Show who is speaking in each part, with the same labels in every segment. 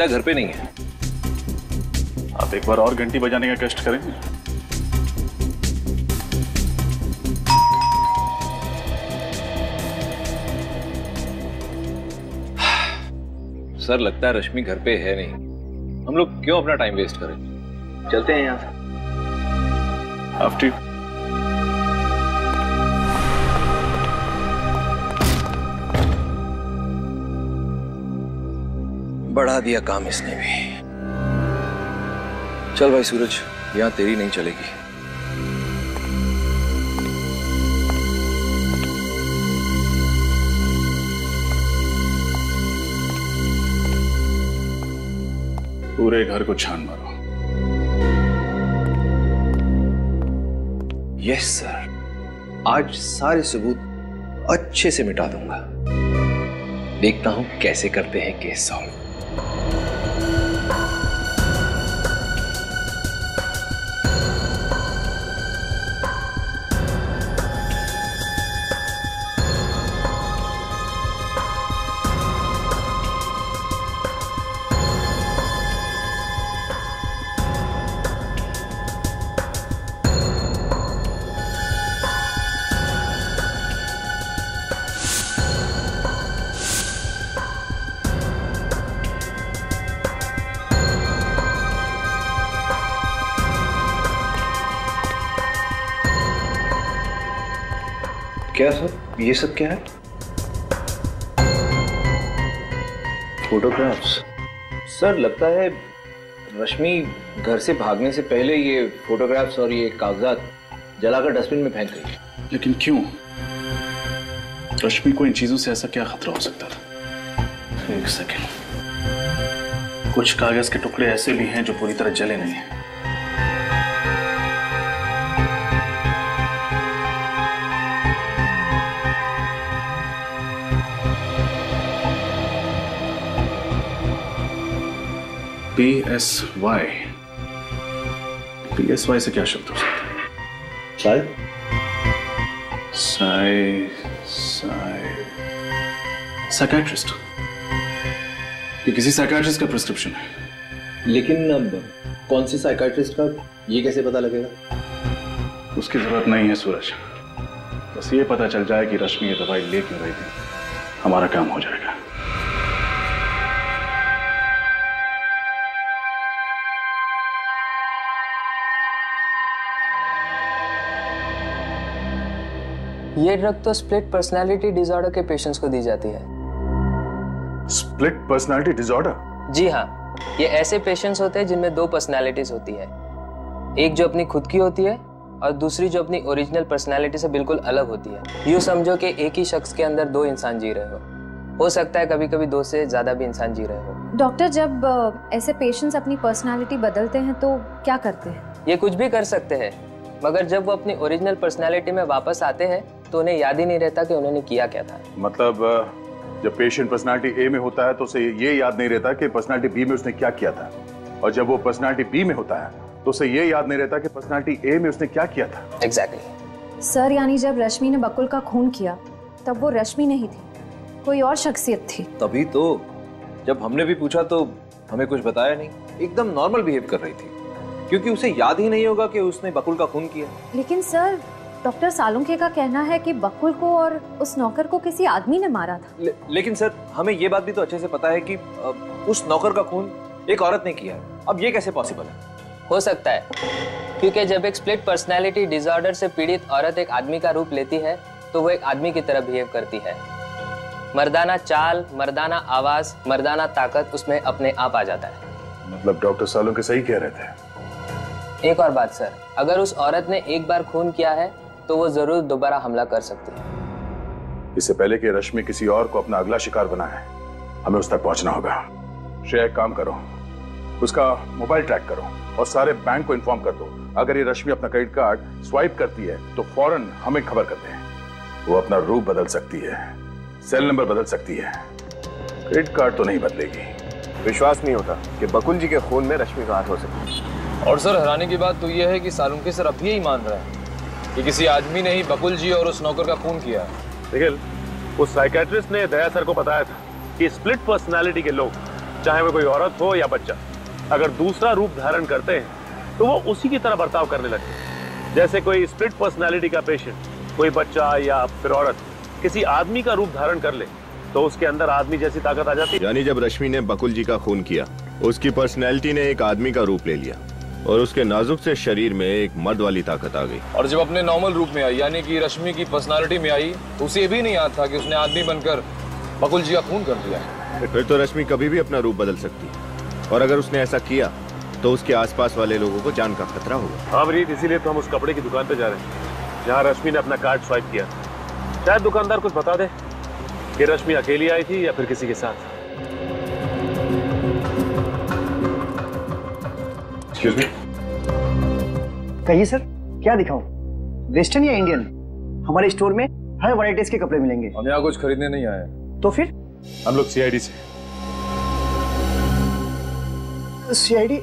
Speaker 1: लगता है घर पे नहीं है।
Speaker 2: आप एक बार और घंटी बजाने का कष्ट करेंगे
Speaker 1: सर लगता है रश्मि घर पे है नहीं। हम लोग क्यों अपना टाइम वेस्ट करें? चलते हैं यहाँ से।
Speaker 2: आफ्टर
Speaker 1: बढ़ा दिया काम इसने भी। चल भाई सूरज यहाँ तेरी नहीं चलेगी।
Speaker 2: पूरे घर को छान मारो।
Speaker 1: यस सर आज सारे सबूत अच्छे से मिटा दूँगा। देखता हूँ कैसे करते हैं केस सॉल्व। क्या सर? ये सब क्या है? फोटोग्राफ्स सर लगता है रश्मि घर से भागने से पहले ये फोटोग्राफ्स और ये कागजात जलाकर डस्टबिन में फेंक गई।
Speaker 2: लेकिन क्यों? रश्मि को इन चीज़ों से ऐसा क्या खतरा हो सकता था? एक सेकेंड कुछ कागज़ के टुकड़े ऐसे भी हैं जो पूरी तरह जले नहीं हैं। P S Y P S Y से क्या शब्द हो सकता है?
Speaker 1: शायद
Speaker 2: साई साई साइकेट्रिस्ट ये किसी साइकेट्रिस्ट का प्रिस्क्रिप्शन है।
Speaker 1: लेकिन अब कौन से साइकाट्रिस्ट का ये कैसे पता लगेगा?
Speaker 2: उसकी ज़रूरत नहीं है सूरज। बस ये पता चल जाए कि रश्मि ये दवाई ले क्यों रही थी। हमारा काम हो जाएगा।
Speaker 3: ये ड्रग तो स्प्लिट पर्सनालिटी डिसऑर्डर के पेशेंट्स को दी जाती है।
Speaker 2: स्प्लिट पर्सनालिटी डिसऑर्डर
Speaker 3: जी हाँ ये ऐसे पेशेंट्स होते हैं जिनमें दो पर्सनालिटीज होती है। एक जो अपनी खुद की होती है और दूसरी जो अपनी ओरिजिनल पर्सनालिटी से बिल्कुल अलग होती है। यूँ समझो कि एक ही शख्स के अंदर दो इंसान जी रहे हो। हो सकता है कभी कभी दो से ज़्यादा भी इंसान जी रहे हो।
Speaker 4: डॉक्टर जब ऐसे पेशेंट्स अपनी पर्सनालिटी बदलते हैं तो क्या करते हैं?
Speaker 3: ये कुछ भी कर सकते हैं मगर जब वो अपनी ओरिजिनल पर्सनालिटी में वापस आते हैं तो उन्हें याद ही नहीं रहता कि उन्होंने किया क्या था।
Speaker 5: मतलब जब पेशेंट पर्सनालिटी ए में होता है तो उसे ये याद नहीं रहता कि पर्सनालिटी बी में उसने क्या किया था। और जब वो पर्सनालिटी बी में होता है तो उसे ये याद नहीं रहता कि पर्सनालिटी ए में उसने क्या किया था।
Speaker 3: एग्जैक्टली
Speaker 4: सर यानी जब रश्मि ने बकुल का खून किया तब वो रश्मि नहीं थी। कोई और शख्सियत थी।
Speaker 1: तभी तो जब हमने भी पूछा तो हमें कुछ बताया नहीं। एकदम नॉर्मल बिहेव कर रही थी। क्योंकि उसे याद ही नहीं होगा कि उसने बकुल का खून किया।
Speaker 4: लेकिन सर डॉक्टर सालुंके का कहना है कि बकुल को और उस नौकर को किसी आदमी ने मारा था।
Speaker 1: ले, लेकिन सर हमें ये बात भी तो अच्छे से पता है कि उस नौकर का खून एक औरत ने किया है। अब ये कैसे पॉसिबल है?
Speaker 3: हो सकता है क्योंकि जब एक स्प्लिट पर्सनालिटी डिसऑर्डर से पीड़ित औरत एक आदमी का रूप लेती है तो वो एक आदमी की तरह बिहेव करती है। मर्दाना चाल मर्दाना आवाज़ मर्दाना ताकत उसमें अपने आप आ जाता है।
Speaker 5: मतलब डॉक्टर सालों के सही कह रहे थे।
Speaker 3: एक और बात सर अगर उस औरत ने एक बार खून किया है तो वो ज़रूर दोबारा हमला कर सकती है।
Speaker 5: इससे पहले कि रश्मि किसी और को अपना अगला शिकार बनाए हमें उस तक पहुँचना होगा। श्रेया काम करो। उसका मोबाइल ट्रैक करो और सारे बैंक को इन्फॉर्म कर दो। अगर ये रश्मि अपना क्रेडिट कार्ड स्वाइप करती है तो फ़ौरन हमें खबर करते हैं वो अपना रूप बदल सकती है सेल नंबर बदल सकती है। क्रेडिट कार्ड तो नहीं बदलेगी।
Speaker 6: विश्वास नहीं होता कि बकुल जी के खून में रश्मि का हाथ हो सकता
Speaker 7: और सर हैरानी की बात तो यह है कि सालुंके सर अब भी यही मान रहे हैं। कि किसी आदमी ने ही बकुल जी और उस नौकर का खून किया।
Speaker 6: निखिल उस साइकेट्रिस्ट ने दया सर को बताया था कि स्प्लिट पर्सनालिटी के लोग चाहे वो कोई औरत हो या बच्चा अगर दूसरा रूप धारण करते हैं तो वो उसी की तरह बर्ताव करने लगते हैं। जैसे कोई स्प्लिट पर्सनालिटी का पेशेंट कोई बच्चा या फिर औरत किसी आदमी का रूप धारण कर ले तो उसके अंदर आदमी जैसी ताकत आ जाती है।
Speaker 8: यानी जब रश्मि ने बकुल जी का खून किया उसकी पर्सनैलिटी ने एक आदमी का रूप ले लिया। और उसके नाजुक से शरीर में एक मर्द वाली ताकत आ गई।
Speaker 7: और जब अपने नॉर्मल रूप में आई यानी कि रश्मि की पर्सनालिटी में आई तो उसे भी नहीं याद था कि उसने आदमी बनकर बकुल जी का खून कर दिया
Speaker 8: फिर तो रश्मि कभी भी अपना रूप बदल सकती। है और अगर उसने ऐसा किया तो उसके आसपास वाले लोगों को जान का खतरा होगा।
Speaker 6: हाँ अमरीत इसीलिए तो हम उस कपड़े की दुकान पे जा रहे हैं जहाँ रश्मि ने अपना कार्ड स्वाइप किया। शायद दुकानदार कुछ बता दे कि रश्मि अकेली आई थी या फिर किसी के साथ।
Speaker 9: एक्सक्यूज मी
Speaker 10: कहिए सर क्या दिखाऊँ? वेस्टर्न या इंडियन? हमारे स्टोर में हर वैरायटीज के कपड़े मिलेंगे।
Speaker 7: हम यहाँ कुछ खरीदने नहीं आए
Speaker 10: तो फिर?
Speaker 9: हम लोग सी। सीआईडी से
Speaker 10: सीआईडी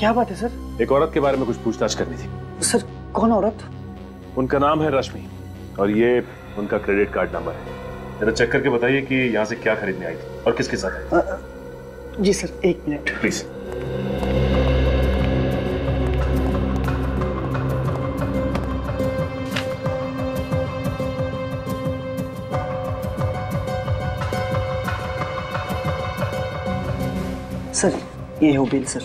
Speaker 10: क्या बात है सर?
Speaker 6: एक औरत के बारे में कुछ पूछताछ करनी थी।
Speaker 10: सर कौन औरत?
Speaker 6: उनका नाम है रश्मि और ये उनका क्रेडिट कार्ड नंबर है। जरा चेक करके बताइए कि यहाँ से क्या खरीदने आई थी और किसके साथ आई
Speaker 10: जी सर एक मिनट।
Speaker 6: प्लीज़
Speaker 10: सर ये हो बिल सर।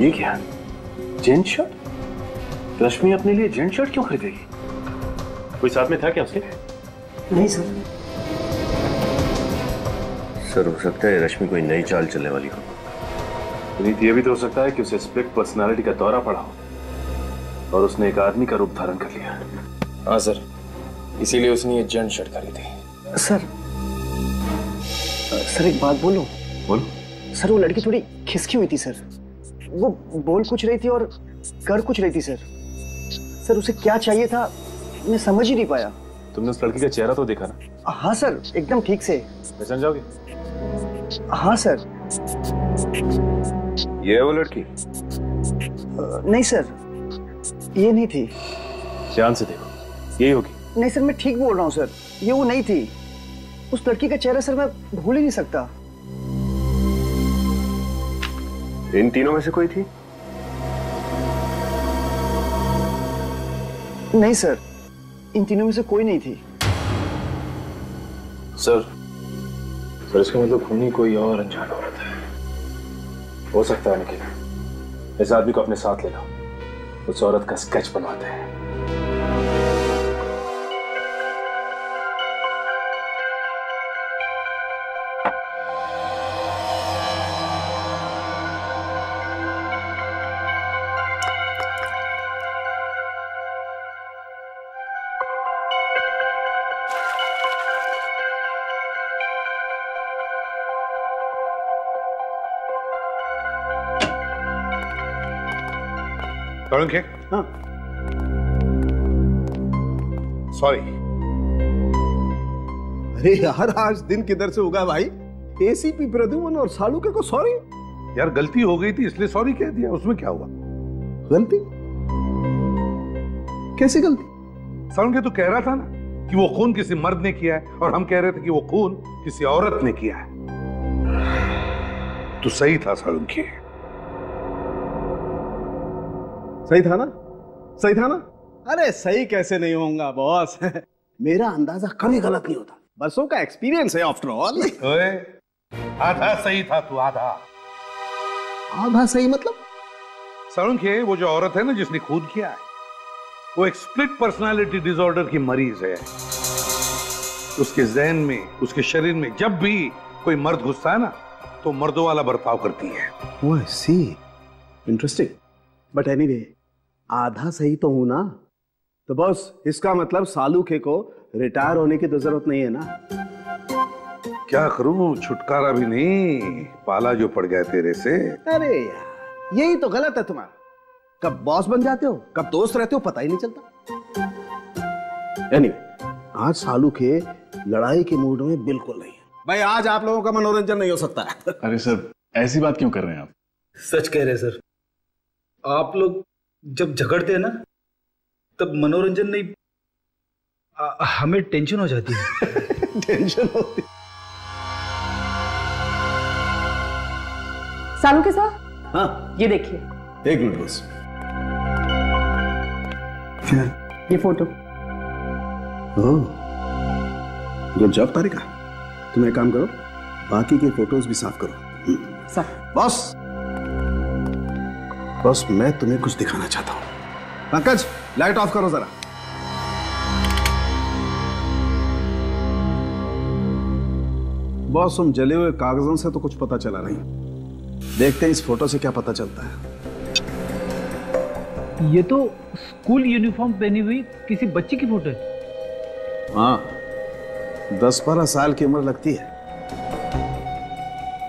Speaker 6: ये क्या? जेंट शर्ट रश्मि अपने लिए जेंट शर्ट क्यों खरीदेगी? कोई साथ में था क्या उसके?
Speaker 10: नहीं सर।
Speaker 8: सर हो सकता है रश्मि कोई नई चाल चलने वाली हो।
Speaker 6: पुनीत ये भी तो हो सकता है कि उसे स्प्लिट पर्सनालिटी का दौरा पड़ा हो और उसने एक आदमी का रूप धारण कर लिया।
Speaker 7: हाँ सर। इसीलिए उसने ये जेंट शर्ट खरीदी।
Speaker 10: सर सर एक बात बोलो?
Speaker 6: बोलो।
Speaker 10: सर वो लड़की थोड़ी खिसकी हुई थी सर। वो बोल कुछ रही थी और कर कुछ रही थी सर। सर उसे क्या चाहिए था मैं समझ ही नहीं पाया।
Speaker 6: तुमने उस लड़की का चेहरा तो देखा ना?
Speaker 10: हाँ सर एकदम ठीक से।
Speaker 6: पहचान जाओगे?
Speaker 10: हाँ सर।
Speaker 8: ये है वो लड़की?
Speaker 10: नहीं सर। ये नहीं थी।
Speaker 6: ध्यान से देखो। यही होगी।
Speaker 10: नहीं सर मैं ठीक बोल रहा हूँ सर। ये वो नहीं थी। उस लड़की का चेहरा सर मैं भूल ही नहीं सकता।
Speaker 8: इन तीनों में से कोई थी?
Speaker 10: नहीं सर इन तीनों में से कोई नहीं थी।
Speaker 6: सर सर इसका मतलब खूनी कोई और अनजान औरत है। हो सकता है निखिल इस आदमी को अपने साथ ले लो। उस औरत का स्केच बनवाते हैं।
Speaker 9: तरुण के
Speaker 10: हाँ
Speaker 9: सॉरी
Speaker 11: अरे यार आज दिन किधर से होगा भाई? एसीपी प्रद्युमन और सालुके को सॉरी
Speaker 9: यार गलती हो गई थी इसलिए सॉरी कह दिया उसमें क्या हुआ?
Speaker 11: गलती? कैसी गलती?
Speaker 9: सरुण के तो कह रहा था ना कि वो खून किसी मर्द ने किया है और हम कह रहे थे कि वो खून किसी औरत ने किया है। तो सही था सरुण
Speaker 11: सही था ना? सही था ना? अरे सही कैसे नहीं होऊँगा बॉस मेरा अंदाज़ा कभी गलत नहीं होता। बसों का एक्सपीरियंस है आफ्टर ऑल
Speaker 9: आधा सही था तू आधा।
Speaker 11: आधा सही मतलब?
Speaker 9: सरुण के वो जो औरत है ना जिसने खुद किया है वो एक स्प्लिट पर्सनालिटी डिसऑर्डर की मरीज़ है। उसके जहन में उसके शरीर में जब भी कोई मर्द घुसता है ना तो मर्दों वाला बर्ताव करती है।
Speaker 11: इंटरेस्टिंग बट एनीवे आधा सही तो हूँ ना? तो बॉस इसका मतलब सालू के को रिटायर होने की तो ज़रूरत नहीं है ना?
Speaker 9: क्या करूँ? छुटकारा भी नहीं। पाला जो पड़ गया तेरे से।
Speaker 11: अरे यार यही तो गलत है तुम्हारा। कब बॉस बन जाते हो? कब दोस्त रहते हो? पता ही नहीं चलता। एनीवे आज सालू के लड़ाई के मूड में बिल्कुल नहीं है। भाई आज आप लोगों का मनोरंजन नहीं हो सकता।
Speaker 5: अरे सर ऐसी बात क्यों कर रहे हैं आप?
Speaker 12: सच कह रहे हैं सर। आप लोग जब झगड़ते हैं ना तब मनोरंजन नहीं
Speaker 11: आ, हमें टेंशन हो जाती है। टेंशन होती
Speaker 12: सालू के साथ?
Speaker 11: हाँ।
Speaker 12: ये देखिए।
Speaker 11: एक मिनट बस।
Speaker 12: ये फ़ोटो।
Speaker 11: गुड जॉब तारिका तुम एक काम करो बाकी के फ़ोटोज़ भी साफ़ करो।
Speaker 12: Sir
Speaker 11: boss. बॉस मैं तुम्हें कुछ दिखाना चाहता हूँ। पंकज लाइट ऑफ़ करो जरा। बॉस तुम जले हुए कागजों से तो कुछ पता चला नहीं। देखते हैं इस फ़ोटो से क्या पता चलता है।
Speaker 13: ये तो स्कूल यूनिफॉर्म पहनी हुई किसी बच्ची की फ़ोटो है।
Speaker 11: हाँ दस बारह साल की उम्र लगती है।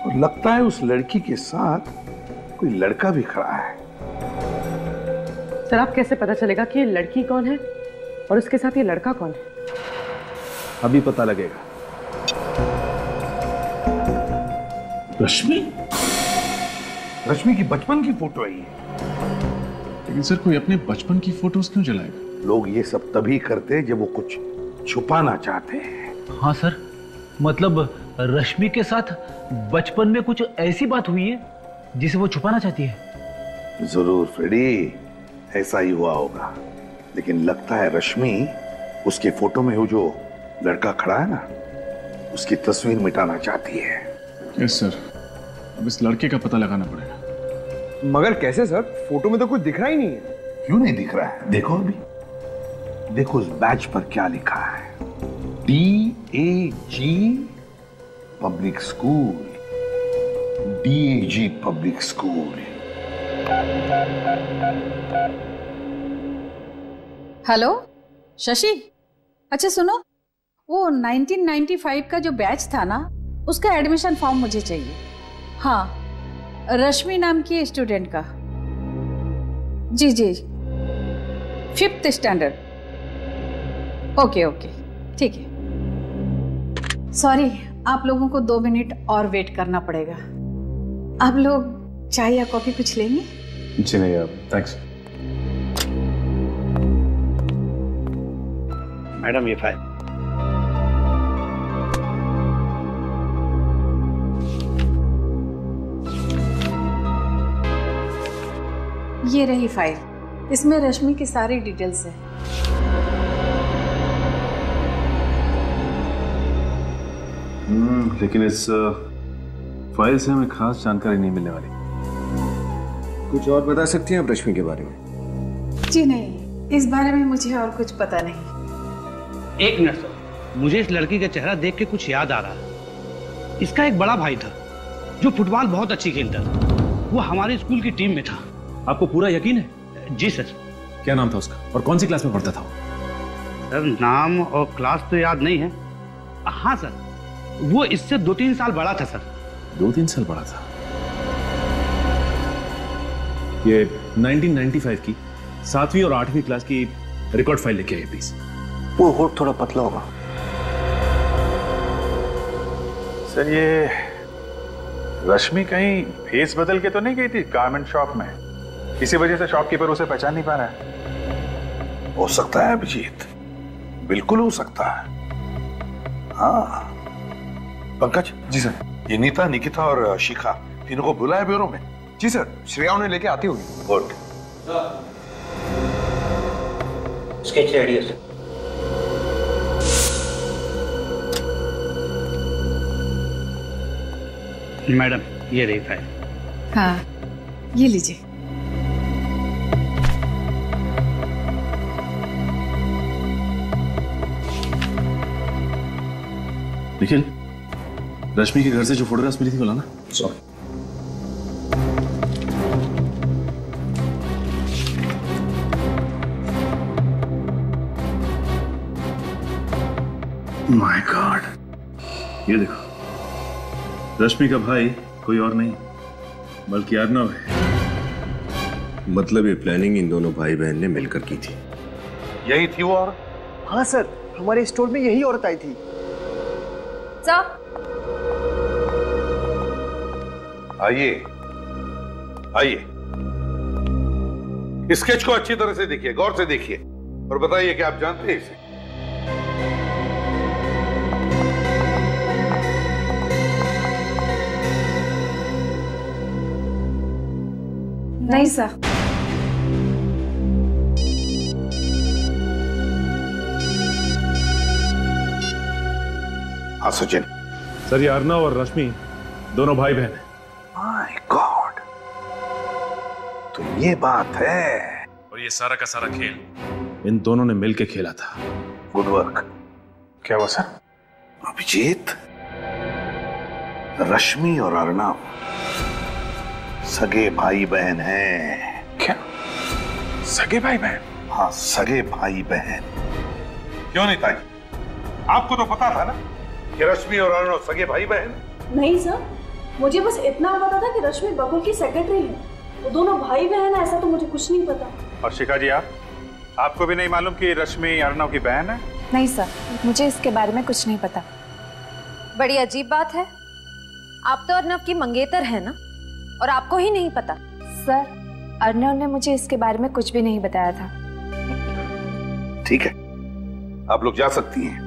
Speaker 9: और लगता है उस लड़की के साथ कोई लड़का भी खड़ा है।
Speaker 12: सर आप कैसे पता चलेगा कि ये लड़की कौन है? और उसके साथ ये लड़का कौन है?
Speaker 11: अभी पता लगेगा।
Speaker 9: रश्मि? रश्मि की बचपन की फ़ोटो आई है। ये
Speaker 5: लेकिन सर कोई अपने बचपन की फ़ोटोज़ क्यों जलाएगा?
Speaker 9: लोग ये सब तभी करते हैं जब वो कुछ छुपाना चाहते हैं।
Speaker 13: हाँ सर मतलब रश्मि के साथ बचपन में कुछ ऐसी बात हुई है जिसे वो छुपाना चाहती है?
Speaker 9: ज़रूर फ्रेडी। ऐसा ही हुआ होगा। लेकिन लगता है रश्मि उसके फ़ोटो में वो जो लड़का खड़ा है ना उसकी तस्वीर मिटाना चाहती है।
Speaker 5: Yes sir. अब इस लड़के का पता लगाना पड़ेगा।
Speaker 7: मगर कैसे सर? फ़ोटो में तो कुछ दिख रहा ही नहीं है।
Speaker 9: क्यों नहीं दिख रहा है? देखो अभी। देखो उस बैच पर क्या लिखा है। D A G public school D A G public school
Speaker 14: hello Shashi? अच्छा सुनो। वो 1995 का जो बैच था ना, उसका एडमिशन फॉर्म मुझे चाहिए। हाँ रश्मि नाम की स्टूडेंट का। जी जी। Fifth standard. Okay okay. ठीक है। सॉरी, आप लोगों को दो मिनट और वेट करना पड़ेगा। आप लोग चाय या कॉफ़ी कुछ लेंगे?
Speaker 5: जी नहीं अब थैंक्स
Speaker 10: मैडम ये फ़ाइल
Speaker 14: ये रही फ़ाइल इसमें रश्मि की सारी डिटेल्स है।
Speaker 5: हम्म, लेकिन इस फ़ाइल से हमें खास जानकारी नहीं मिलने वाली।
Speaker 8: कुछ और बता सकती हैं आप रश्मि के बारे में?
Speaker 14: जी नहीं इस बारे में मुझे और कुछ पता नहीं।
Speaker 15: एक मिनट सर मुझे इस लड़की का चेहरा देख के कुछ याद आ रहा है। इसका एक बड़ा भाई था जो फुटबॉल बहुत अच्छी खेलता था। वो हमारे स्कूल की टीम में था।
Speaker 5: आपको पूरा यकीन है?
Speaker 15: जी सर।
Speaker 5: क्या नाम था उसका? और कौन सी क्लास में पढ़ता था
Speaker 15: सर नाम और क्लास तो याद नहीं है। हाँ सर वो इससे दो तीन साल बड़ा था सर।
Speaker 5: दो तीन साल बड़ा था। ये 1995 की सातवीं और आठवीं क्लास की रिकॉर्ड फ़ाइल लेके आइए प्लीज़
Speaker 10: वो होट थोड़ा पतला होगा।
Speaker 9: सर, ये रश्मि कहीं फेस बदल के तो नहीं गई थी गारमेंट शॉप में? इसी वजह से शॉपकीपर उसे पहचान नहीं पा रहा है। हो सकता है अभिजीत। बिल्कुल हो सकता है। हाँ। पंकज? जी सर। ये नीता, निकिता और शिखा, तीनों को बुलाया ब्यूरो में।
Speaker 7: जी सर श्रेया उन्हें लेके आती होगी।
Speaker 9: गुड
Speaker 16: स्केच रेडी है सर
Speaker 15: मैडम ये रही फ़ाइल
Speaker 14: हाँ ये लीजिए।
Speaker 5: निखिल रश्मि के घर से जो फोटोग्राफ्स मिली थी बोला ना सॉरी माय गॉड ये देखो। रश्मि का भाई कोई और नहीं बल्कि अर्नव है।
Speaker 8: मतलब ये प्लानिंग इन दोनों भाई बहन ने मिलकर की थी।
Speaker 9: यही थी वो और?
Speaker 10: हाँ सर हमारे स्टोर में यही औरत आई थी।
Speaker 9: आइए। आइए। स्केच को अच्छी तरह से देखिए गौर से देखिए। और बताइए कि आप जानते हैं इसे?
Speaker 14: नहीं सर।
Speaker 9: हाँ सचिन।
Speaker 6: सर ये अर्नव और रश्मि दोनों भाई बहन हैं।
Speaker 9: माय गॉड तो ये बात है।
Speaker 6: और ये सारा का सारा खेल। इन दोनों ने मिलके खेला था।
Speaker 9: गुड वर्क
Speaker 6: क्या हुआ सर?
Speaker 9: अभिजीत। रश्मि और अर्णव सगे भाई बहन हैं।
Speaker 6: क्या? सगे भाई बहन?
Speaker 9: हाँ सगे भाई बहन। क्यों नहीं ताई? आपको तो पता था ना कि रश्मि और अर्णव सगे भाई बहन
Speaker 17: नहीं सर मुझे बस इतना पता था कि रश्मि बकुल की सेक्रेटरी है। वो दोनों भाई बहन है ऐसा तो मुझे कुछ नहीं पता।
Speaker 18: और शिखा जी आप? आपको भी नहीं मालूम कि रश्मि अर्णव की बहन है?
Speaker 19: नहीं सर मुझे इसके बारे में कुछ नहीं पता।
Speaker 4: बड़ी अजीब बात है। आप तो अर्नव की मंगेतर है ना? और आपको ही नहीं पता।
Speaker 19: सर अर्णव ने मुझे इसके बारे में कुछ भी नहीं बताया था।
Speaker 9: ठीक है। आप लोग जा सकती हैं।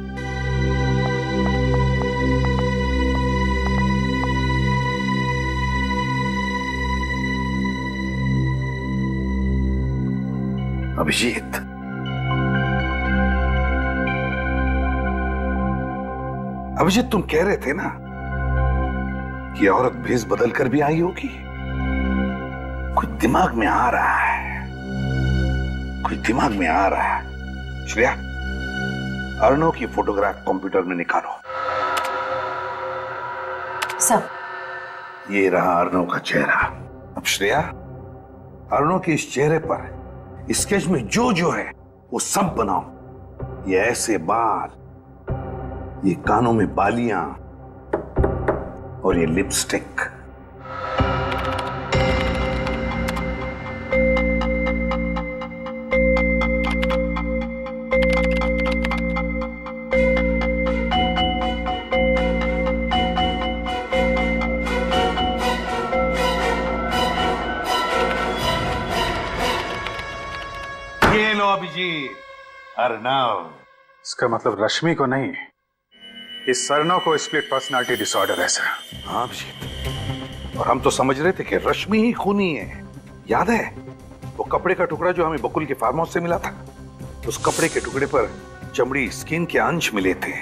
Speaker 9: अभिजीत। अभिजीत तुम कह रहे थे ना? कि औरत भेस बदल कर भी आई होगी। कुछ दिमाग में आ रहा है। कुछ दिमाग में आ रहा है। श्रेया अर्णव की फोटोग्राफ कंप्यूटर में निकालो।
Speaker 4: सब
Speaker 9: ये रहा अर्णव का चेहरा। अब श्रेया अर्णव के इस चेहरे पर स्केच में जो जो है वो सब बनाओ। ये ऐसे बाल ये कानों में बालियाँ और ये लिपस्टिक ये लो अभिजीत अर्णव
Speaker 18: इसका मतलब रश्मि को नहीं। इस अर्णव को स्प्लिट पर्सनालिटी डिसऑर्डर है सर
Speaker 9: हाँ अभिजीत और हम तो समझ रहे थे कि रश्मि ही खूनी है। याद है? वो कपड़े का टुकड़ा जो हमें बकुल के फार्म हाउस से मिला था उस कपड़े के टुकड़े पर चमड़ी स्किन के अंश मिले थे।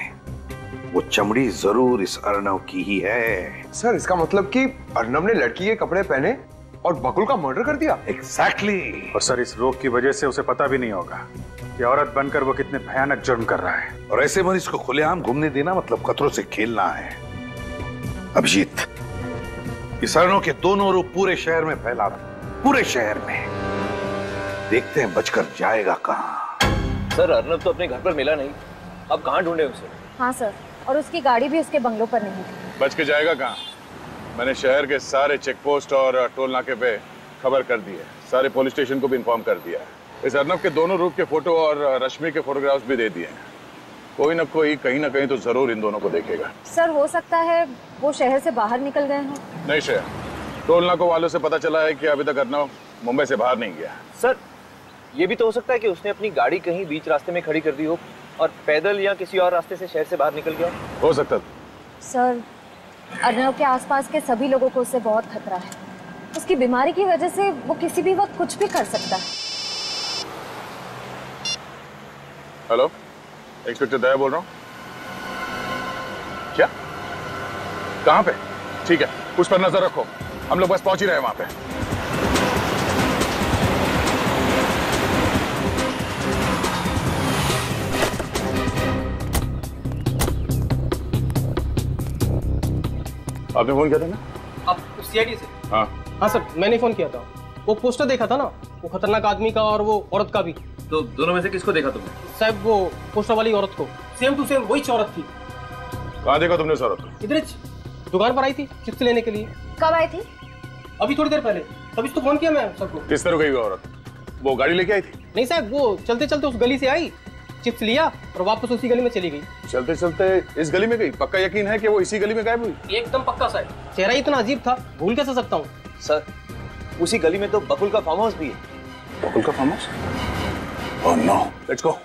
Speaker 9: वो चमड़ी ज़रूर इस अर्णव की ही है।
Speaker 20: सर इसका मतलब कि अर्णव ने लड़की के कपड़े पहने और बकुल का मर्डर कर दिया?
Speaker 9: Exactly exactly.
Speaker 18: और सर इस रोग की वजह से उसे पता भी नहीं होगा। कि औरत बनकर वो कितने भयानक जुर्म कर रहा है।
Speaker 9: और ऐसे मरीज़ को खुलेआम घूमने देना मतलब खतरों से खेलना है। अभिजीत अर्णव के दोनों रूप पूरे शहर में फैला पूरे शहर में। देखते हैं बचकर जाएगा कहाँ।
Speaker 1: सर अर्नब तो अपने घर पर मिला नहीं। अब कहाँ ढूंढे उसे?
Speaker 4: हाँ सर और उसकी गाड़ी भी उसके बंगलों पर नहीं थी
Speaker 9: बच के जाएगा कहाँ? मैंने शहर के सारे चेक पोस्ट और टोल नाके पे खबर कर दी है। सारे पुलिस स्टेशन को भी इन्फॉर्म कर दिया है। इस अर्नब के दोनों रूप के फ़ोटो और रश्मि के फोटोग्राफ्स भी दे दिए हैं। कोई ना कोई कहीं ना कहीं तो ज़रूर इन दोनों को देखेगा।
Speaker 4: सर हो सकता है वो शहर से बाहर निकल गए हों।
Speaker 9: नहीं शहर। टोल नाको वालों से पता चला है कि अभी तक अर्नब मुंबई से बाहर नहीं गया।
Speaker 1: सर ये भी तो हो सकता है कि उसने अपनी गाड़ी कहीं बीच रास्ते में खड़ी कर दी हो और पैदल या किसी और रास्ते से शहर से बाहर निकल गया।
Speaker 9: हो सकता।
Speaker 4: सर अर्नव के आसपास के सभी लोगों को उससे बहुत खतरा है। उसकी बीमारी की वजह से वो किसी भी वक्त कुछ भी कर सकता है।
Speaker 9: हेलो? इंस्पेक्टर दया बोल रहा हूँ। क्या? कहाँ पे? ठीक है उस पर नज़र रखो। हम लोग बस पहुँच ही रहे हैं वहाँ पे। आपने फ़ोन किया था ना?
Speaker 21: आप सीआईडी से?
Speaker 9: हाँ।
Speaker 21: हाँ सर मैंने फ़ोन किया था। वो पोस्टर देखा था ना? वो खतरनाक आदमी का और वो औरत का भी।
Speaker 1: तो दोनों में से किसको देखा तुमने?
Speaker 21: साहब वो पोस्टर वाली औरत को। सेम टू सेम वही औरत थी।
Speaker 9: कहाँ देखा तुमने सौरभ
Speaker 21: इधर दुकान पर आई थी चिप्स लेने के लिए।
Speaker 4: कब आई थी?
Speaker 21: अभी थोड़ी देर पहले। तभी तो फ़ोन किया मैं सबको
Speaker 9: किस तरह गई वो औरत? वो गाड़ी लेके आई थी?
Speaker 21: नहीं साहब वो चलते चलते उस गली से आई चिप्स लिया और वापस उसी गली में चली गई।
Speaker 9: चलते चलते इस गली में गई? पक्का यकीन है कि वो इसी गली में गायब हुई?
Speaker 21: एकदम पक्का साहब। चेहरा इतना अजीब था भूल कैसे सकता हूँ?
Speaker 1: सर उसी गली में तो बकुल का फार्म हाउस भी है।
Speaker 9: बकुल का farm house oh no let's go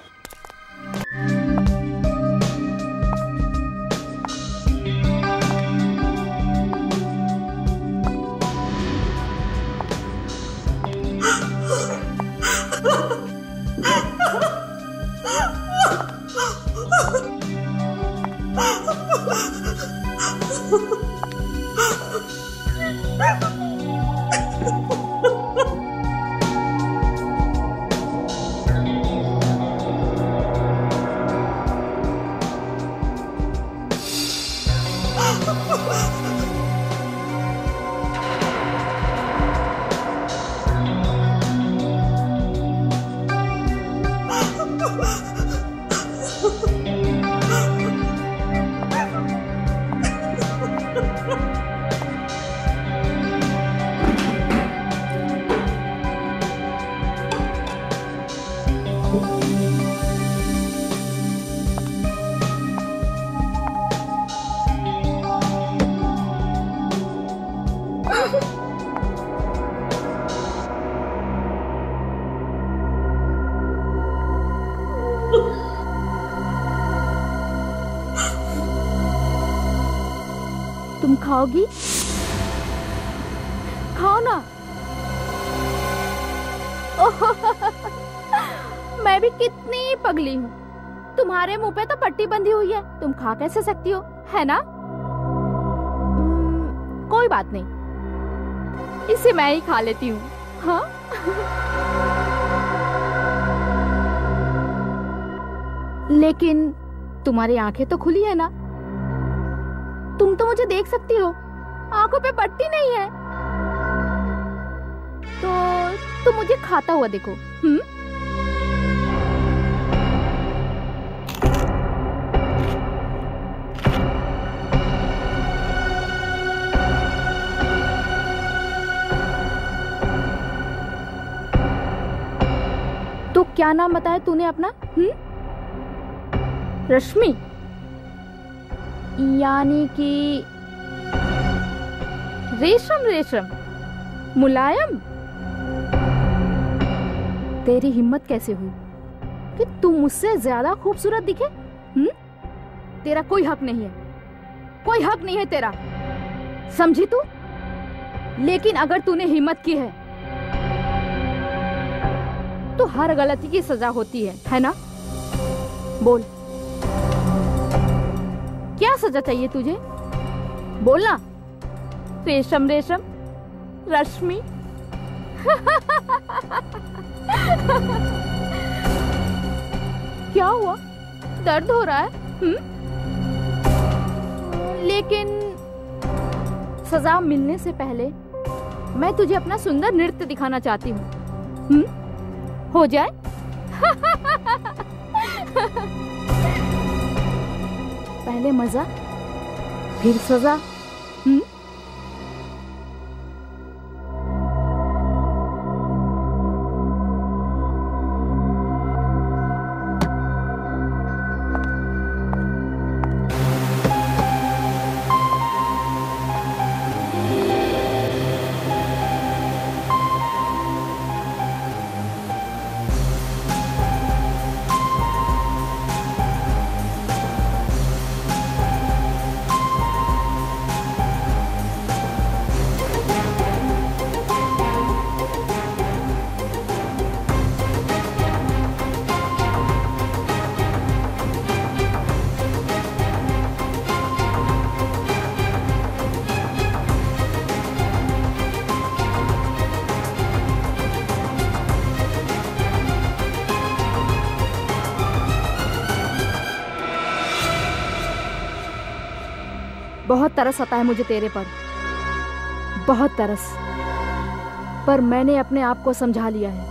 Speaker 22: तुम खाओगी? खाओ ना। मैं भी कितनी पगली हूँ। तुम्हारे मुँह पे तो पट्टी बंधी हुई है। तुम खा कैसे सकती हो? है ना? कोई बात नहीं। इसे मैं ही खा लेती हूँ। हाँ? लेकिन तुम्हारी आँखें तो खुली है ना? तुम तो मुझे देख सकती हो। आँखों पे पट्टी नहीं है। तो तुम मुझे खाता हुआ देखो हम्म? तो क्या नाम बताया तूने अपना हम्म? रश्मि? यानी कि रेशम रेशम। मुलायम। तेरी हिम्मत कैसे हुई? कि तू मुझसे ज़्यादा खूबसूरत दिखे? हम्म? तेरा कोई हक नहीं है। कोई हक नहीं है तेरा। समझी तू? लेकिन अगर तूने हिम्मत की है तो हर गलती की सजा होती है है ना? बोल। क्या सजा चाहिए तुझे? बोलना। रेशम रेशम। रश्मि। क्या हुआ? दर्द हो रहा है? हुँ? लेकिन सजा मिलने से पहले मैं तुझे अपना सुंदर नृत्य दिखाना चाहती हूँ। हो जाए? पहले मज़ा फिर सजा। बहुत तरस आता है मुझे तेरे पर। बहुत तरस। पर मैंने अपने आप को समझा लिया है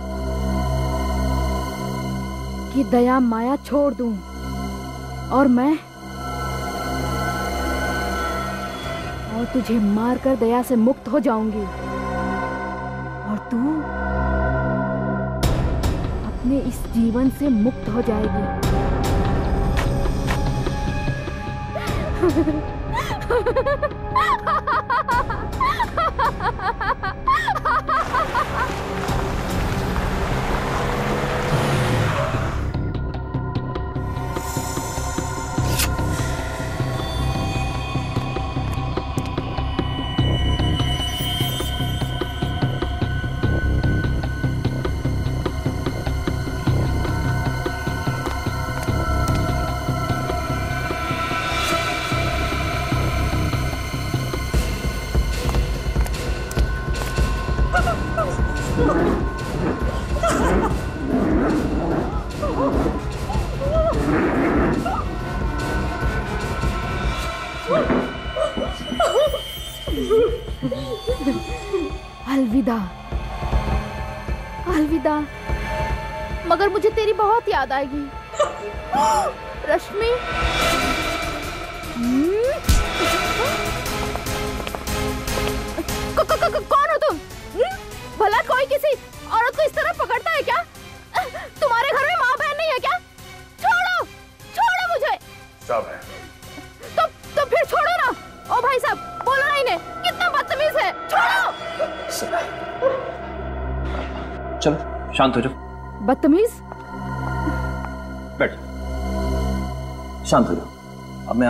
Speaker 22: कि दया माया छोड़ दूँ और मैं और तुझे मारकर दया से मुक्त हो जाऊँगी। और तू अपने इस जीवन से मुक्त हो जाएगी। 哈哈哈哈哈
Speaker 1: 哈哈哈哈
Speaker 22: 哈
Speaker 1: 哈哈哈哈 याद आएगी।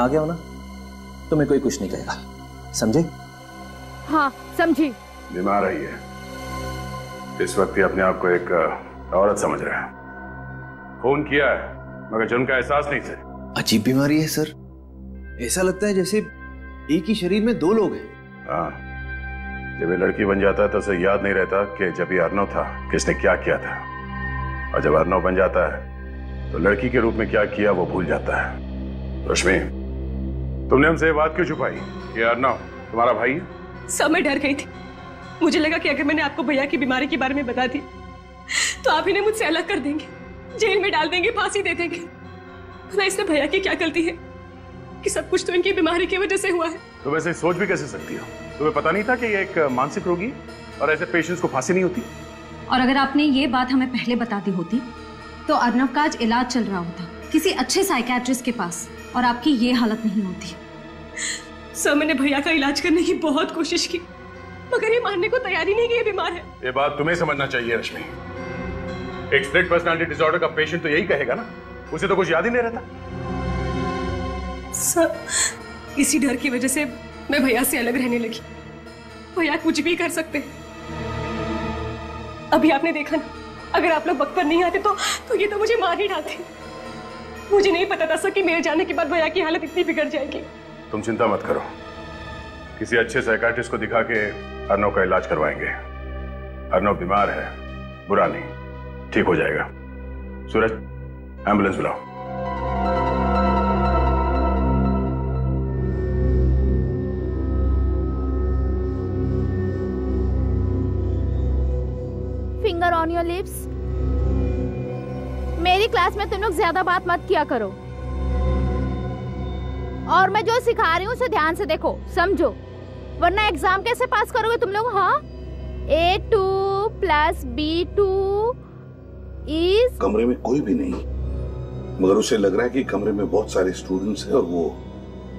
Speaker 1: आ गया हूँ ना तुम्हें कोई कुछ नहीं कहेगा। समझे?
Speaker 22: हाँ समझी।
Speaker 5: बीमार रही है इस वक्त ये अपने आप को एक औरत समझ रहा है। खून किया है मगर जुर्म का एहसास नहीं से।
Speaker 1: अजीब बीमारी है सर। ऐसा लगता है जैसे एक ही शरीर में दो लोग हैं।
Speaker 5: हाँ। जब ये लड़की बन जाता है तो उसे याद नहीं रहता कि जब ये अर्नव था किसने क्या किया था। और जब अर्नव बन जाता है तो लड़की के रूप में क्या किया वो भूल जाता है। रश्मि तुमने हमसे ये बात क्यों छुपाई? कि अर्नव तुम्हारा भाई है?
Speaker 23: सब मैं डर गई थी। मुझे लगा कि अगर मैंने आपको भैया की बीमारी के बारे में बता दी तो आप इन्हें मुझसे अलग कर देंगे जेल में डाल देंगे फांसी दे देंगे। भला इसमें भैया की क्या गलती है? कि सब कुछ तो इनकी बीमारी की वजह से हुआ है।
Speaker 5: तुम ऐसे सोच भी कैसे सकती हो? तुम्हें पता नहीं था कि ये एक मानसिक रोगी और ऐसे पेशेंट्स को फांसी नहीं होती?
Speaker 4: और अगर आपने ये बात हमें पहले बता दी होती तो अर्नव का आज इलाज चल रहा होता किसी अच्छे साइकेट्रिस्ट के पास और आपकी ये हालत नहीं होती।
Speaker 23: सर मैंने भैया का इलाज करने की बहुत कोशिश की मगर ये मानने को तैयार ही नहीं कि ये बीमार है।
Speaker 5: ये बात तुम्हें समझना चाहिए रश्मि। एक स्प्लिट पर्सनालिटी डिसऑर्डर का पेशेंट तो यही कहेगा ना उसे तो कुछ याद ही नहीं रहता।
Speaker 23: सर इसी डर की वजह से मैं भैया से अलग रहने लगी। भैया कुछ भी कर सकते अभी आपने देखा ना अगर आप लोग वक्त पर नहीं आते तो तो ये तो मुझे मार ही डालते। मुझे नहीं पता था सर कि मेरे जाने के बाद भैया की हालत इतनी बिगड़ जाएगी।
Speaker 5: तुम चिंता मत करो। किसी अच्छे साइकाट्रिस्ट को दिखा के अर्नव का इलाज करवाएँगे। अर्नव बीमार है, बुरा नहीं। ठीक हो जाएगा। सूरज, एंबुलेंस बुलाओ।
Speaker 22: फिंगर ऑन योर लिप्स मेरी क्लास में तुम लोग ज़्यादा बात मत किया करो। और मैं जो सिखा रही हूँ उसे ध्यान से देखो समझो। वरना एग्ज़ाम कैसे पास करोगे तुम लोग हाँ? A two plus B two is
Speaker 9: कमरे में कोई भी नहीं। मगर उसे लग रहा है कि कमरे में बहुत सारे स्टूडेंट्स हैं और वो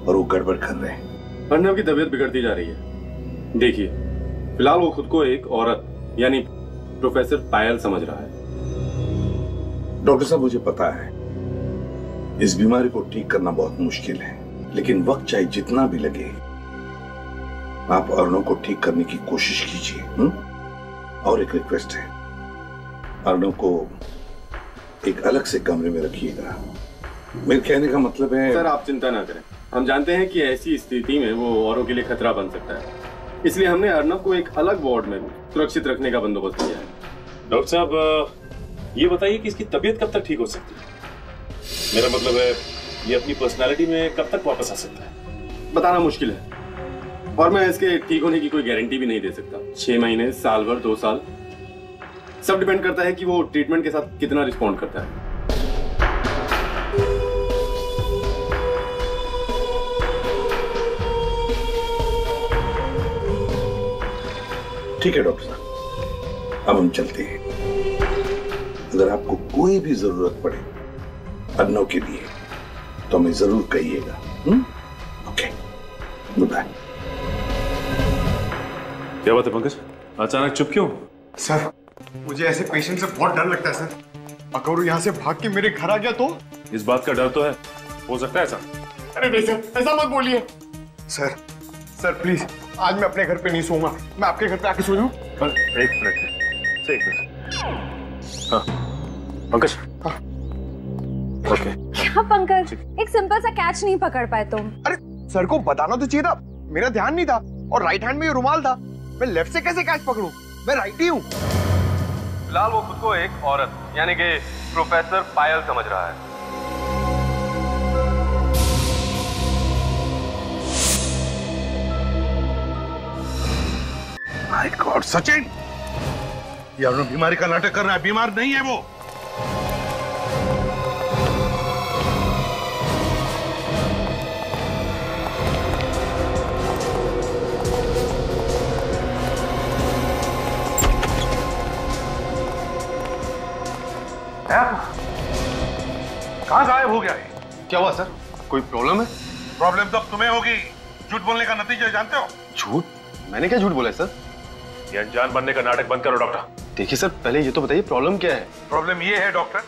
Speaker 9: और वो गड़बड़ कर रहे हैं।
Speaker 24: अर्नव की तबीयत बिगड़ती जा रही है। देखिए फ़िलहाल वो खुद को एक औरत यानी प्रोफेसर पायल समझ रहा है।
Speaker 9: डॉक्टर साहब मुझे पता है इस बीमारी को ठीक करना बहुत मुश्किल है। लेकिन वक्त चाहे जितना भी लगे आप अर्णव को ठीक करने की कोशिश कीजिए हम्म? और एक रिक्वेस्ट है। अर्णव को एक अलग से कमरे में रखिएगा। मेरे कहने का मतलब है
Speaker 24: सर आप चिंता ना करें। हम जानते हैं कि ऐसी स्थिति में वो औरों के लिए खतरा बन सकता है। इसलिए हमने अर्नव को एक अलग वार्ड में सुरक्षित रखने का बंदोबस्त किया है।
Speaker 6: डॉक्टर साहब ये बताइए कि इसकी तबीयत कब तक ठीक हो सकती है? मेरा मतलब है ये अपनी पर्सनालिटी में कब तक वापस आ सकता है?
Speaker 24: बताना मुश्किल है। और मैं इसके ठीक होने की कोई गारंटी भी नहीं दे सकता। छह महीने साल भर दो साल। सब डिपेंड करता है कि वो ट्रीटमेंट के साथ कितना रिस्पॉन्ड करता है।
Speaker 9: ठीक है डॉक्टर साहब। अब हम चलते हैं। अगर आपको कोई भी ज़रूरत पड़े अर्नव के लिए। तो हमें ज़रूर कहिएगा हम्म? ओके गुड बाय
Speaker 6: क्या बात है पंकज? अचानक चुप क्यों?
Speaker 20: सर मुझे ऐसे पेशेंट से बहुत डर लगता है सर। अगर वो यहाँ से भाग के मेरे घर आ गया तो?
Speaker 6: इस बात का डर तो है। हो सकता है ऐसा।
Speaker 20: अरे नहीं सर ऐसा मत बोलिए। सर। सर प्लीज़ आज मैं अपने घर पे नहीं सोऊँगा। मैं आपके घर पे आके सो जाऊँ।
Speaker 6: एक मिनट एक मिनट। हाँ। पंकज ओके
Speaker 25: हाँ पंकज एक सिंपल सा कैच नहीं पकड़ पाए तुम।
Speaker 20: अरे सर को बताना तो चाहिए था। मेरा ध्यान नहीं था और राइट हैंड में ये रुमाल था। मैं लेफ़्ट से कैसे कैच पकड़ूं? मैं राइट ही। हूँ
Speaker 24: फ़िलहाल वो खुद को एक औरत यानी कि प्रोफेसर पायल समझ रहा है।
Speaker 9: गॉड सचिन! ये बीमारी का नाटक कर रहा है। बीमार नहीं है वो। कहाँ गायब हो गया है
Speaker 24: क्या हुआ सर? कोई प्रॉब्लम है?
Speaker 9: प्रॉब्लम तो अब तुम्हें होगी। झूठ बोलने का नतीजा जानते हो?
Speaker 24: झूठ? मैंने क्या झूठ बोला है सर?
Speaker 6: ये अनजान बनने का नाटक बंद करो डॉक्टर
Speaker 24: देखिए सर पहले ये तो बताइए प्रॉब्लम क्या है?
Speaker 9: प्रॉब्लम ये है डॉक्टर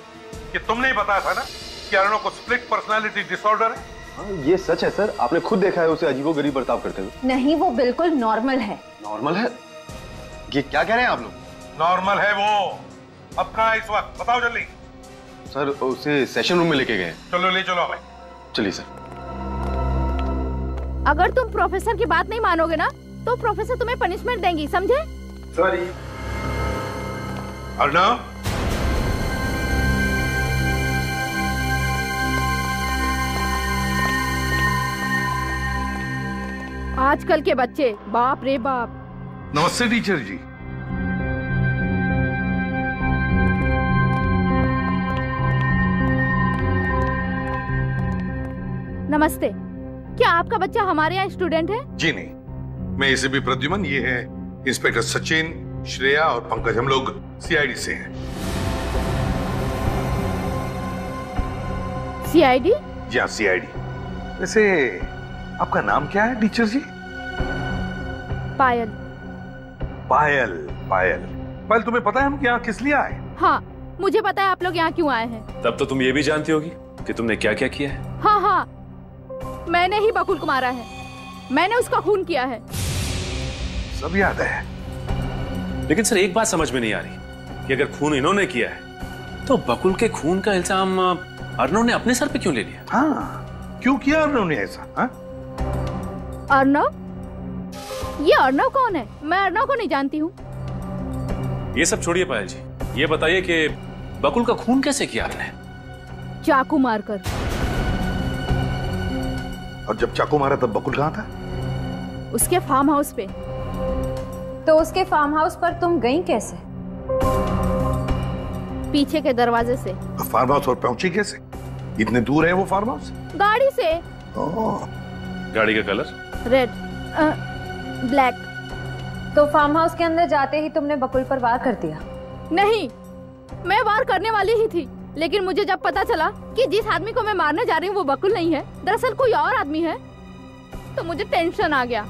Speaker 9: कि तुमने ही बताया था ना कि अर्णव को स्प्लिट पर्सनालिटी डिसऑर्डर है।
Speaker 24: हाँ, ये सच है सर। आपने खुद देखा है उसे अजीबो गरीब बर्ताव करते हुए।
Speaker 4: नहीं वो बिल्कुल नॉर्मल है।
Speaker 24: नॉर्मल है? ये क्या कह रहे हैं आप लोग?
Speaker 9: नॉर्मल है वो। अब कहाँ है इस वक्त? बताओ जल्दी।
Speaker 24: सर उसे सेशन रूम में लेके गए।
Speaker 9: चलो ले चलो। हमें
Speaker 24: चलिए सर।
Speaker 22: अगर तुम प्रोफेसर की बात नहीं मानोगे ना तो प्रोफेसर तुम्हें पनिशमेंट देंगी समझे?
Speaker 9: सॉरी अर्णव
Speaker 22: आजकल के बच्चे बाप रे बाप।
Speaker 9: नमस्ते टीचर जी।
Speaker 22: नमस्ते। क्या आपका बच्चा हमारे यहाँ स्टूडेंट है?
Speaker 9: जी नहीं। मैं इसे भी प्रद्युमन ये है इंस्पेक्टर सचिन श्रेया और पंकज। हम लोग सीआईडी से हैं।
Speaker 22: सीआईडी
Speaker 9: जी हाँ सीआईडी वैसे आपका नाम क्या है टीचर जी?
Speaker 22: पायल।
Speaker 9: पायल पायल। पायल तुम्हें पता है हम यहाँ किस लिए आए?
Speaker 22: हाँ मुझे पता है आप लोग यहाँ क्यों आए हैं।
Speaker 6: तब तो तुम ये भी जानती होगी कि तुमने क्या क्या किया है।
Speaker 22: हाँ हाँ मैंने ही बकुल को मारा है। मैंने उसका खून किया है।
Speaker 9: सब याद है।
Speaker 6: लेकिन सर एक बात समझ में नहीं आ रही कि अगर खून इन्होंने किया है तो बकुल के खून का इल्ज़ाम अर्णव ने अपने सर पे क्यों ले लिया?
Speaker 9: हाँ क्यों किया अर्णव ने ऐसा हाँ?
Speaker 22: अर्णव ये अर्णव कौन है? मैं अर्नव को नहीं जानती हूँ।
Speaker 6: ये सब छोड़िए पायल जी। ये बताइए कि बकुल का खून कैसे किया आपने?
Speaker 22: चाकू मारकर।
Speaker 9: और जब चाकू मारा तब बकुल कहाँ था?
Speaker 22: उसके फार्म हाउस पे।
Speaker 4: तो उसके फार्म हाउस पर तुम गई कैसे?
Speaker 22: पीछे के दरवाजे से।
Speaker 9: फार्म हाउस पर पहुँची कैसे? इतने दूर है वो फार्म हाउस
Speaker 22: गाड़ी से।
Speaker 6: गाड़ी का कलर
Speaker 22: रेड ब्लैक
Speaker 4: तो फार्म हाउस के अंदर जाते ही तुमने बकुल पर वार कर दिया?
Speaker 22: नहीं मैं वार करने वाली ही थी। लेकिन मुझे जब पता चला कि जिस आदमी को मैं मारने जा रही हूँ वो बकुल नहीं है। दरअसल कोई और आदमी है। तो मुझे टेंशन आ गया।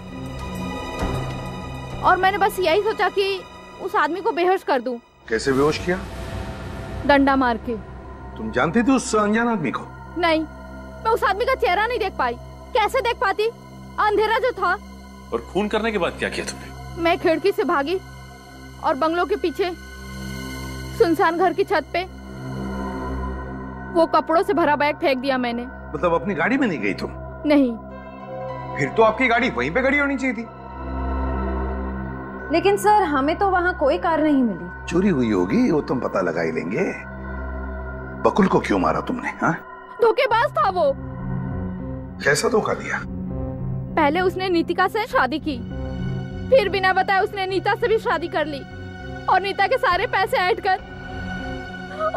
Speaker 22: और मैंने बस यही सोचा कि उस आदमी को बेहोश कर दूँ।
Speaker 9: कैसे बेहोश किया?
Speaker 22: डंडा मार के।
Speaker 9: तुम जानती थी उस अनजान आदमी को?
Speaker 22: नहीं। मैं उस आदमी का चेहरा नहीं देख पाई। कैसे देख पाती? अंधेरा जो था।
Speaker 6: और खून करने के बाद क्या किया तुमने?
Speaker 22: मैं खिड़की से भागी और बंगलों के पीछे सुनसान घर की छत पे वो कपड़ों से भरा बैग फेंक दिया मैंने।
Speaker 9: मतलब अपनी गाड़ी में नहीं गई तुम?
Speaker 22: नहीं।
Speaker 20: फिर तो आपकी गाड़ी वहीं पे खड़ी होनी चाहिए थी।
Speaker 4: लेकिन सर हमें तो वहाँ कोई कार नहीं मिली।
Speaker 9: चोरी हुई होगी वो तुम पता लगा ही लेंगे। बकुल को क्यों मारा तुमने हाँ?
Speaker 22: धोखेबाज था वो।
Speaker 9: कैसा धोखा दिया?
Speaker 22: पहले उसने नीतिका से शादी की। फिर बिना बताए उसने नीता से भी शादी कर ली। और नीता के सारे पैसे ऐड कर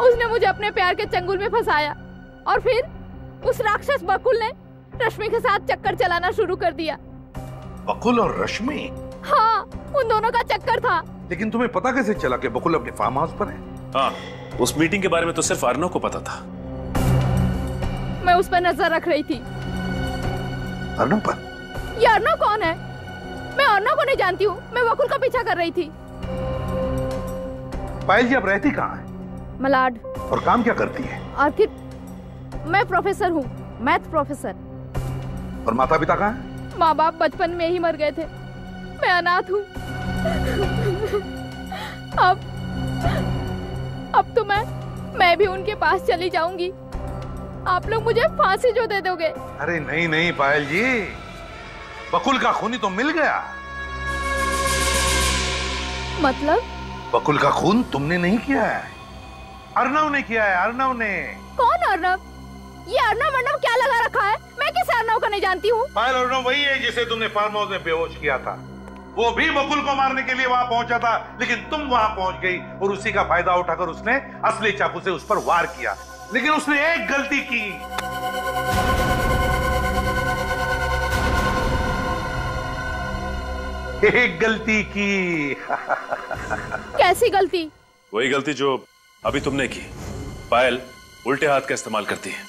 Speaker 22: उसने मुझे अपने प्यार के चंगुल में फंसाया। और फिर उस राक्षस बकुल ने रश्मि के साथ चक्कर चलाना शुरू कर दिया।
Speaker 9: बकुल और रश्मि?
Speaker 22: हाँ उन दोनों का चक्कर था।
Speaker 9: लेकिन तुम्हें पता कैसे चला कि बकुल अपने फार्म हाउस पर है?
Speaker 6: हाँ उस मीटिंग के बारे में तो सिर्फ़ अर्णव को पता था।
Speaker 22: मैं उस पर नज़र रख रही थी।
Speaker 9: अर्णव पर?
Speaker 22: ये अर्णव कौन है? मैं अर्णव को नहीं जानती हूँ। मैं बकुल का पीछा कर रही थी।
Speaker 9: पायल जी अब रहती कहाँ है?
Speaker 22: मलाड।
Speaker 9: और काम क्या करती है?
Speaker 22: और फिर मैं प्रोफेसर हूँ मैथ प्रोफेसर।
Speaker 9: और माता पिता कहाँ है?
Speaker 22: माँ बाप बचपन में ही मर गए थे। मैं अनाथ हूँ। अब अब तो मैं मैं भी उनके पास चली जाऊँगी। आप लोग मुझे फांसी जो दे दोगे।
Speaker 9: अरे नहीं नहीं पायल जी। बकुल का खूनी तो मिल गया।
Speaker 22: मतलब?
Speaker 9: बकुल का खून तुमने नहीं किया है। अर्णव ने किया है अर्णव ने।
Speaker 22: कौन अर्णव ये अर्णव अर्णव क्या लगा रखा है? मैं किस अर्णव को नहीं जानती हूँ?
Speaker 9: पायल अर्णव वही है जिसे तुमने फार्म हाउस में बेहोश किया था। वो भी बकुल को मारने के लिए वहाँ पहुँचा था लेकिन तुम वहाँ पहुँच गई और उसी का फ़ायदा उठाकर उसने असली चाकू से उस पर वार किया। लेकिन उसने एक गलती की। एक गलती की।
Speaker 22: कैसी गलती?
Speaker 6: वही गलती जो अभी तुमने की। पायल उल्टे हाथ का इस्तेमाल करती है।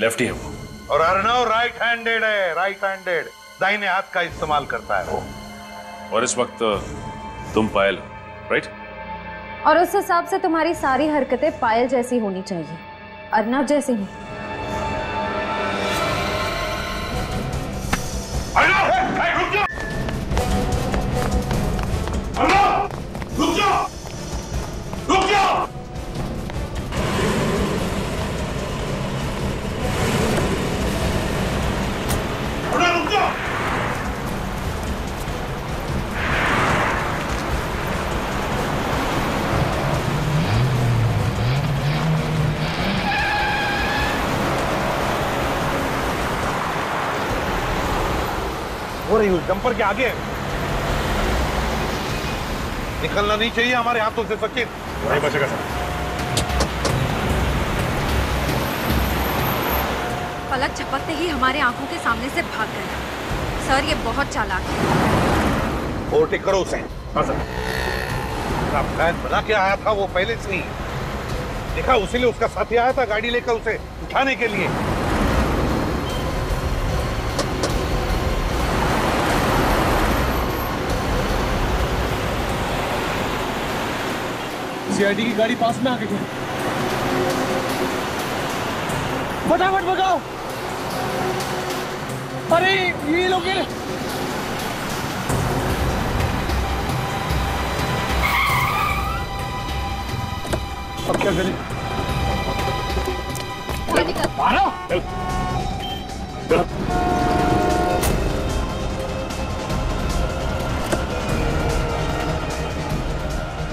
Speaker 6: लेफ्टी है वो।
Speaker 9: और अर्णव राइट हैंडेड है राइट हैंडेड दाहिने हाथ का इस्तेमाल करता है वो।
Speaker 6: और इस वक्त तुम पायल राइट
Speaker 4: और उस हिसाब से तुम्हारी सारी हरकतें पायल जैसी होनी चाहिए। अर्नव जैसी नहीं
Speaker 9: रही उस डंपर के आगे। निकलना नहीं चाहिए हमारे हाथों से सचिन।
Speaker 6: नहीं बचेगा सर।
Speaker 26: पलक झपकते ही हमारे आँखों के सामने से भाग गया सर ये बहुत चालाक है।
Speaker 9: ओवरटेक करो उसे। हाँ सर। प्लान बना के आया था वो पहले से ही। देखा उसी उसका साथी आया था गाड़ी लेकर उसे उठाने के लिए।
Speaker 27: सीआईडी की गाड़ी पास में आ गई फटाफट भगाओ। अरे, ये लोग अब क्या करें?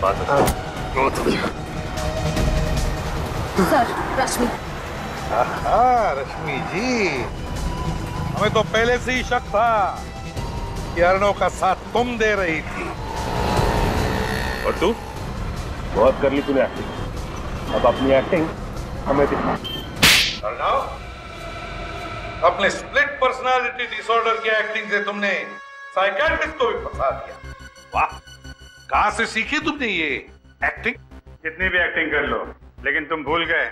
Speaker 6: बात बता
Speaker 4: सर रश्मि
Speaker 9: हाँ रश्मि जी हमें तो पहले से ही शक था कि अर्णव का साथ तुम दे रही थी
Speaker 6: और तू बहुत कर ली तूने एक्टिंग अब अपनी एक्टिंग हमें दिखा
Speaker 9: अर्णव अपने स्प्लिट पर्सनालिटी डिसऑर्डर की एक्टिंग से तुमने साइकेट्रिस्ट को भी फंसा दिया वाह कहाँ से सीखी तुमने ये एक्टिंग
Speaker 18: कितनी भी एक्टिंग कर लो लेकिन तुम भूल गए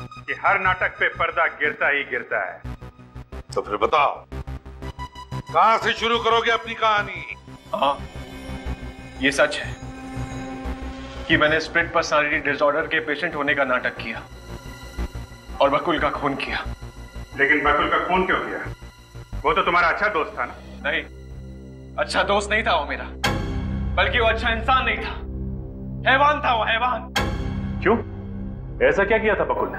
Speaker 18: कि हर नाटक पे पर्दा गिरता ही गिरता है।
Speaker 9: तो फिर बताओ कहाँ से शुरू करोगे अपनी कहानी?
Speaker 28: हाँ ये सच है कि मैंने स्प्लिट पर्सनालिटी डिसऑर्डर के पेशेंट होने का नाटक किया और बकुल का खून किया।
Speaker 18: लेकिन बकुल का खून क्यों किया? वो तो तुम्हारा अच्छा दोस्त था ना।
Speaker 28: नहीं अच्छा दोस्त नहीं था वो मेरा बल्कि वो अच्छा इंसान नहीं था। हैवान था वो हैवान।
Speaker 6: क्यों? ऐसा क्या किया था बकुल ने?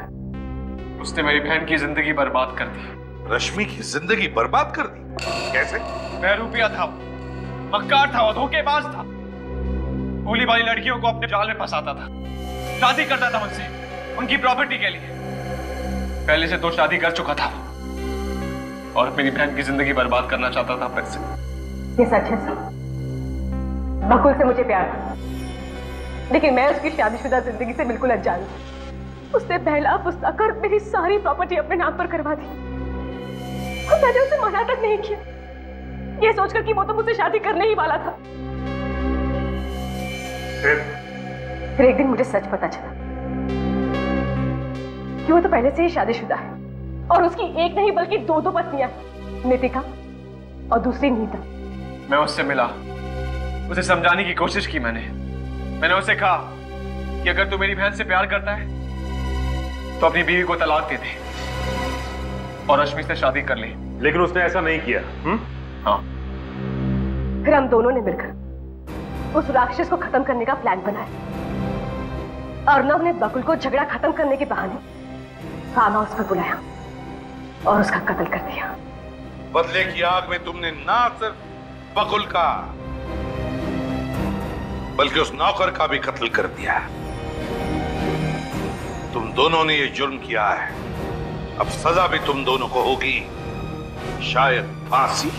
Speaker 28: उसने मेरी बहन की ज़िंदगी बर्बाद कर दी।
Speaker 9: रश्मि की ज़िंदगी बर्बाद कर दी? कैसे?
Speaker 28: बहरूपिया था वो मक्कार था वो धोखेबाज था। भूली भाली लड़कियों को अपने जाल में फंसाता था। शादी करता था मुझसे उनकी प्रॉपर्टी के लिए। पहले से तो शादी कर चुका था और मेरी बहन की ज़िंदगी बर्बाद करना चाहता था फिर से।
Speaker 29: ये सच है सर? बकुल से मुझे प्यार था। लेकिन मैं उसकी शादीशुदा ज़िंदगी से बिल्कुल अनजान थी उसने पहला पुस्तक कर मेरी सारी प्रॉपर्टी अपने नाम पर करवा दी। और मैंने उसे मना तक नहीं किया। ये सोचकर कि वो तो मुझसे शादी करने ही वाला था।
Speaker 18: फिर?
Speaker 29: फिर एक दिन मुझे सच पता चला कि वो तो पहले से ही शादीशुदा है। और उसकी एक नहीं बल्कि दो दो पत्नियाँ हैं। नितिका और दूसरी नीता।
Speaker 28: मैं उससे मिला। उसे समझाने की कोशिश की मैंने। मैंने उसे कहा कि अगर तू मेरी बहन से प्यार करता है तो अपनी बीवी को तलाक दे दे और रश्मि से शादी कर ले।
Speaker 6: लेकिन उसने ऐसा नहीं किया हुँ?
Speaker 28: हाँ।
Speaker 29: फिर हम दोनों ने मिलकर उस राक्षस को खत्म करने का प्लान बनाया। अर्नव ने बकुल को झगड़ा खत्म करने के बहाने फार्म हाउस पर बुलाया और उसका कत्ल कर दिया।
Speaker 9: बदले की आग में तुमने ना सिर्फ़ बकुल का बल्कि उस नौकर का भी कत्ल कर दिया है तुम दोनों ने ये जुर्म किया है अब सजा भी तुम दोनों को होगी शायद फांसी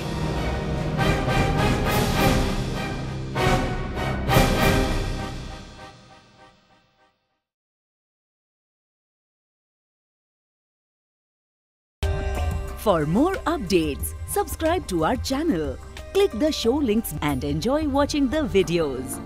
Speaker 30: For more updates, subscribe to our channel, click the show links and enjoy watching the videos.